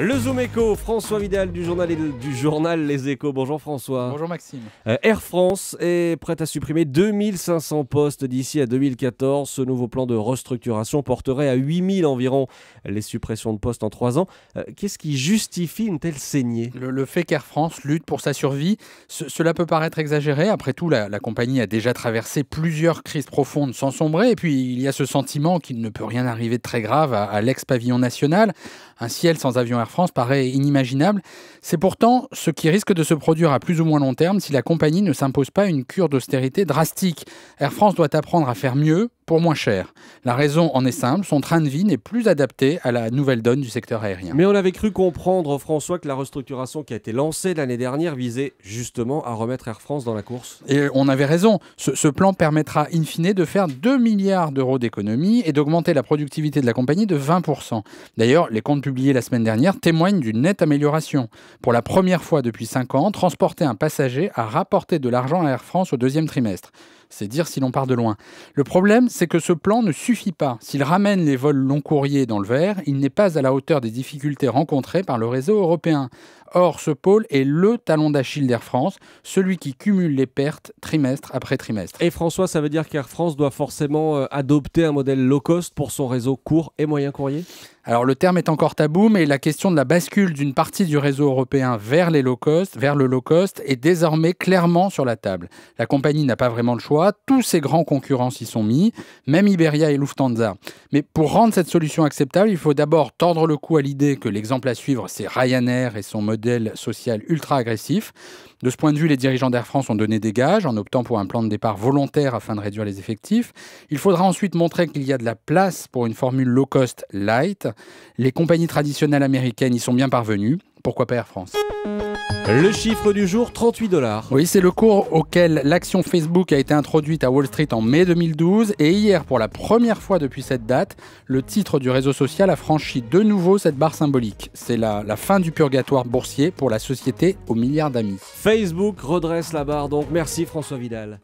Le Zoom Echo, François Vidal du journal, du journal Les Échos. Bonjour François. Bonjour Maxime. Euh, Air France est prête à supprimer 2500 postes d'ici à 2014. Ce nouveau plan de restructuration porterait à 8000 environ les suppressions de postes en 3 ans. Euh, Qu'est-ce qui justifie une telle saignée? Le, le fait qu'Air France lutte pour sa survie, ce- cela peut paraître exagéré. Après tout, la, la compagnie a déjà traversé plusieurs crises profondes sans sombrer. Et puis, il y a ce sentiment qu'il ne peut rien arriver de très grave à, à l'ex-pavillon national. Un ciel sans avion Air France paraît inimaginable. C'est pourtant ce qui risque de se produire à plus ou moins long terme si la compagnie ne s'impose pas une cure d'austérité drastique. Air France doit apprendre à faire mieux pour moins cher. La raison en est simple, son train de vie n'est plus adapté à la nouvelle donne du secteur aérien. Mais on avait cru comprendre, François, que la restructuration qui a été lancée l'année dernière visait justement à remettre Air France dans la course. Et on avait raison. Ce, ce plan permettra in fine de faire 2 milliards d'euros d'économies et d'augmenter la productivité de la compagnie de 20%. D'ailleurs, les comptes publiés la semaine dernière témoignent d'une nette amélioration. Pour la première fois depuis 5 ans, transporter un passager a rapporté de l'argent à Air France au deuxième trimestre. C'est dire si l'on part de loin. Le problème, c'est que ce plan ne suffit pas. S'il ramène les vols long courriers dans le vert, il n'est pas à la hauteur des difficultés rencontrées par le réseau européen. Or, ce pôle est le talon d'Achille d'Air France, celui qui cumule les pertes trimestre après trimestre. Et François, ça veut dire qu'Air France doit forcément euh, adopter un modèle low cost pour son réseau court et moyen courrier? Alors le terme est encore tabou, mais la question de la bascule d'une partie du réseau européen vers les low cost, vers le low cost, est désormais clairement sur la table. La compagnie n'a pas vraiment le choix, tous ses grands concurrents s'y sont mis, même Iberia et Lufthansa. Mais pour rendre cette solution acceptable, il faut d'abord tordre le cou à l'idée que l'exemple à suivre, c'est Ryanair et son modèle social ultra agressif. De ce point de vue, les dirigeants d'Air France ont donné des gages en optant pour un plan de départ volontaire afin de réduire les effectifs. Il faudra ensuite montrer qu'il y a de la place pour une formule low cost light. Les compagnies traditionnelles américaines y sont bien parvenues. Pourquoi pas Air France? Le chiffre du jour, 38 dollars. Oui, c'est le cours auquel l'action Facebook a été introduite à Wall Street en mai 2012 et hier, pour la première fois depuis cette date, le titre du réseau social a franchi de nouveau cette barre symbolique. C'est la, la fin du purgatoire boursier pour la société aux milliards d'amis. Facebook redresse la barre, donc merci François Vidal.